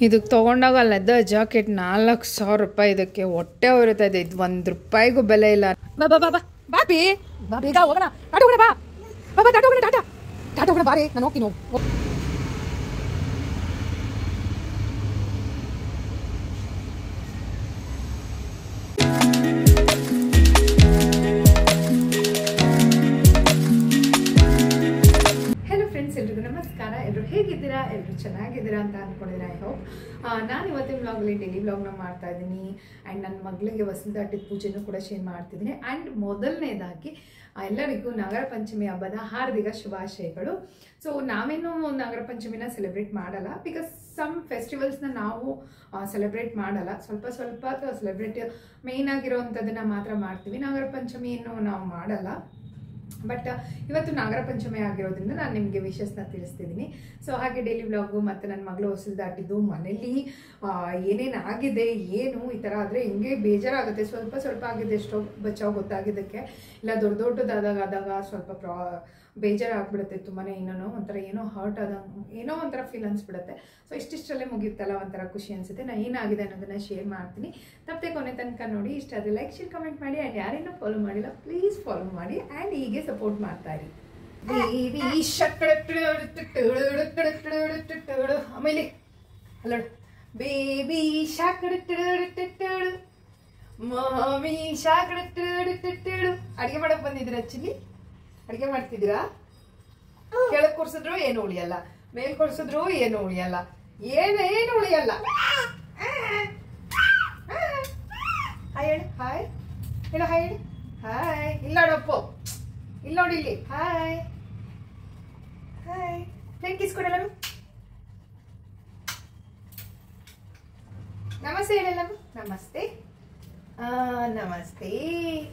ಇದಕ್ಕೆ ತೊಗೊಂಡಾಗ leather jacket ನಾಲ್ಕು ಸಾವಿರ ರೂಪಾಯಿ ಇದಕ್ಕೆ ಹೊಟ್ಟೆ ಹೊರತಾ ಇದೆ ಇದು ಒಂದು ರೂಪಾಯಿಗೂ ಬೆಲೆ ಇಲ್ಲ ಬಾ ಬಾ ಬಾ ಬಾ ಬಾ ಬಿ ಬಾ ಬೇಗ ಬಾ ಬಾ ಬಾ ಟಾಟಾ ಟಾಟಾ ಟಾಟಾ ಬಾರಿ ನಾನು ಚೆನ್ನಾಗಿದ್ದೀರಾ ಅಂತ ಅಂದ್ಕೊಂಡಿದ್ರೆ ಐ ಹೋಪ್ ನಾನು ಇವತ್ತಿನ ವ್ಲಾಗಲ್ಲಿ ಡೈಲಿ ವ್ಲಾಗ್ನ ಮಾಡ್ತಾ ಇದ್ದೀನಿ. ಆ್ಯಂಡ್ ನನ್ನ ಮಗಳಿಗೆ ವಸಂತಾಟಿದ ಪೂಜೆನೂ ಕೂಡ ಶೇರ್ ಮಾಡ್ತಿದ್ದೀನಿ. ಆ್ಯಂಡ್ ಮೊದಲನೇದಾಗಿ ಎಲ್ಲರಿಗೂ ನಗರ ಪಂಚಮಿ ಹಬ್ಬದ ಹಾರ್ದಿಕ ಶುಭಾಶಯಗಳು. ಸೊ ನಾವೇನು ನಗರ ಪಂಚಮಿನ ಸೆಲೆಬ್ರೇಟ್ ಮಾಡಲ್ಲ. ಬಿಕಾಸ್ ಸಮ್ ಫೆಸ್ಟಿವಲ್ಸ್ನ ನಾವು ಸೆಲೆಬ್ರೇಟ್ ಮಾಡಲ್ಲ. ಸ್ವಲ್ಪ ಸ್ವಲ್ಪ ಸೆಲೆಬ್ರೇಟ್ ಮೇಯ್ನ್ ಆಗಿರೋವಂಥದ್ದನ್ನ ಮಾತ್ರ ಮಾಡ್ತೀವಿ. ನಗರ ಪಂಚಮಿಯನ್ನು ನಾವು ಮಾಡಲ್ಲ. ಬಟ್ ಇವತ್ತು ನಾಗರ ಪಂಚಮಿ ಆಗಿರೋದ್ರಿಂದ ನಾನು ನಿಮಗೆ ವಿಶಸ್ನ ತಿಳಿಸ್ತಿದ್ದೀನಿ ಸೊ ಹಾಗೆ ಡೈಲಿ ವ್ಲಾಗು ಮತ್ತು ನನ್ನ ಮಗಳು ಹೊಸಲು ದಾಟಿದ್ದು ಮನೇಲಿ ಏನೇನು ಆಗಿದೆ, ಏನು, ಈ ಥರ ಆದರೆ ಹಿಂಗೆ ಬೇಜಾರಾಗುತ್ತೆ. ಸ್ವಲ್ಪ ಸ್ವಲ್ಪ ಆಗಿದೆ ಎಷ್ಟೋ ಬಚಾವ್ ಗೊತ್ತಾಗಿದ್ದಕ್ಕೆ. ಇಲ್ಲ, ದೊಡ್ಡ ದೊಡ್ಡದಾದಾಗ ಆದಾಗ ಸ್ವಲ್ಪ ಪ್ರಾ, ಬೇಜಾರಾಗ್ಬಿಡುತ್ತೆ ತುಂಬಾ ಏನೋ ಒಂಥರ ಏನೋ ಹರ್ಟ್ ಆದಂಗೆ ಏನೋ ಒಂಥರ ಫೀಲ್ ಅನ್ಸ್ಬಿಡುತ್ತೆ. ಸೊ ಇಷ್ಟಿಷ್ಟರಲ್ಲೇ ಮುಗಿಯುತ್ತಲ್ಲ ಒಂಥರ ಖುಷಿ ಅನಿಸುತ್ತೆ. ನಾನು ಏನಾಗಿದೆ ಅನ್ನೋದನ್ನು ಶೇರ್ ಮಾಡ್ತೀನಿ. ತಪ್ಪದೆ ಕೊನೆ ತನಕ ನೋಡಿ, ಇಷ್ಟ ಆದರೆ ಲೈಕ್ ಶೇರ್ ಕಮೆಂಟ್ ಮಾಡಿ. ಆ್ಯಂಡ್ ಯಾರೇನೂ ಫಾಲೋ ಮಾಡಿಲ್ಲ ಪ್ಲೀಸ್ ಫಾಲೋ ಮಾಡಿ. ಆ್ಯಂಡ್ ಹೀಗೆ ಸಪೋರ್ಟ್ ಮಾಡ್ತಾ ಇರಿ ಆಮೇಲೆ ಅಲ್ಲ ಬೇಬಿ ಶಾಕ್ ಮಾಮಿ ಶಾಕ್ ಅಡಿಗೆ ಮಾಡಕ್ ಬಂದಿದ್ರ ಆಕ್ಚುಲಿ ಅಡಿಗೆ ಮಾಡ್ತಿದ್ದೀರಾ ಕೆಳಗ್ ಕೊಡ್ಸಿದ್ರು ಏನು ಉಳಿಯಲ್ಲ ಮೇಲ್ ಕೊಡ್ಸಿದ್ರು ಏನು ಉಳಿಯಲ್ಲ ಏನು ಏನು ಉಳಿಯಲ್ಲ ಹಾಯ್ ಹೇಳು ಹಾಯ್ ಹೇಳು ಹಾಯ್ ಹೇಳಿ ಹಾಯ್ ಇಲ್ಲ ನೋಡಪ್ಪು ಇಲ್ಲ ನೋಡಿ ಇಲ್ಲಿ. ಹಾಯ್ ಹಾಯ್ ಪ್ಲೇಟ್ ಕೊಡಲ್ಲ ನಮಸ್ತೆ ಹೇಳಲ್ಲ ನಮಸ್ತೆ. ನಮಸ್ತೆ.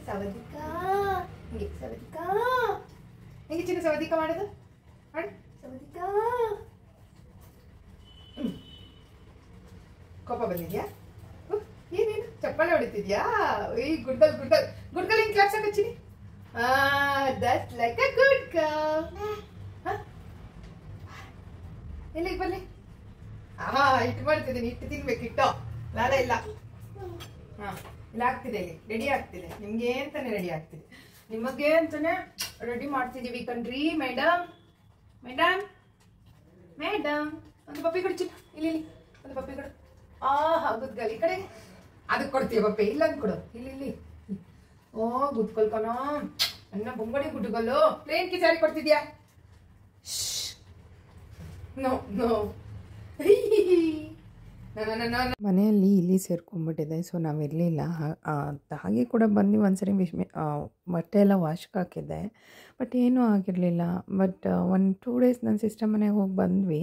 ಸವದಿಕಾ. ಹಿಂಗೆ, ಸವದಿಕಾ. ಹೆಂಗೆ ಚಿನ್ನ ಸವದಿಕಾ ಮಾಡೋದು? ಮಾಡಿ. ಸವದಿಕಾ. ಕೋಪ ಬಂದಿದ್ಯಾ? ಏನೇನು? ಚಪ್ಪಾಳೆ ಹೊಡಿತಿದ್ಯಾ? ಈ ಗುಡ್ಡಲ್ ಗುಡ್ಡಲ್. ಗುಡ್ಡಲ್ ಹಿಂಗೆ ಕ್ಲಾಸ್ ಹಾಕಚ್ಚಿನಿ ಆ that's like a good girl ಎಲ್ಲಿಗೆ ಬನ್ನಿ? ಹಾ ಇಟ್ಟು ಮಾಡ್ತಿದ್ದೀನಿ, ಇಟ್ಟು ತಿನ್ಬೇಕು, ಇಟ್ಟು. ಲಾಲ ಇಲ್ಲ. ಹಾ, ಇಲ್ಲ, ಆಗ್ತಿದೆ ಇಲ್ಲಿ. ರೆಡಿ ಆಗ್ತಿದೆ. ನಿಮ್ಗೆ ಅಂತಾನೆ ರೆಡಿ ಆಗ್ತಿದೆ. ನಿಮಗೆ ಅಂತಾನೆ ರೆಡಿ ಮಾಡ್ತಿದೀವಿ ಕಣ್ರಿ ಮೇಡಮ್ ಮೇಡಮ್ ಮೇಡಮ್ ಒಂದು ಪಪ್ಪಿ ಕೊಡು ಚಿನ್ನ ಇಲ್ಲಿ ಇಲ್ಲಿ. ಒಂದು ಪಪ್ಪಿ ಕೊಡು. ಆ ಗುದ್ಗಲ್. ಈ ಕಡೆ. ಅದಕ್ಕೆ ಕೊಡ್ತೀಯ ಪಪ್ಪಿ? ಇಲ್ಲ ಅಂತ ಕೊಡು ಇಲ್ಲಿ ಇಲ್ಲಿ. ಓ ನನ್ನ ಬೊಂಬಡಿ ಪ್ಲೇನ್ ಕಿಚಾರಿ ಕೊಡ್ತಿದ್ಯಾ? ನೋ ಮನೆಯಲ್ಲಿ ಇಲ್ಲಿ ಸೇರ್ಕೊಂಡ್ಬಿಟ್ಟಿದೆ, ಸೊ ನಾವು ಇರಲಿಲ್ಲ. ಹಾಗೆ ಕೂಡ ಬಂದು ಒಂದ್ಸರಿ ವಿಶ್ ಬಟ್ಟೆ ಎಲ್ಲ ವಾಶ್ಗೆ ಹಾಕಿದ್ದೆ. ಬಟ್ ಏನೂ ಆಗಿರಲಿಲ್ಲ. ಬಟ್ ಒಂದು ಟೂ ಡೇಸ್ ನನ್ನ ಸಿಸ್ಟರ್ ಮನೆಗೆ ಹೋಗಿ ಬಂದ್ವಿ.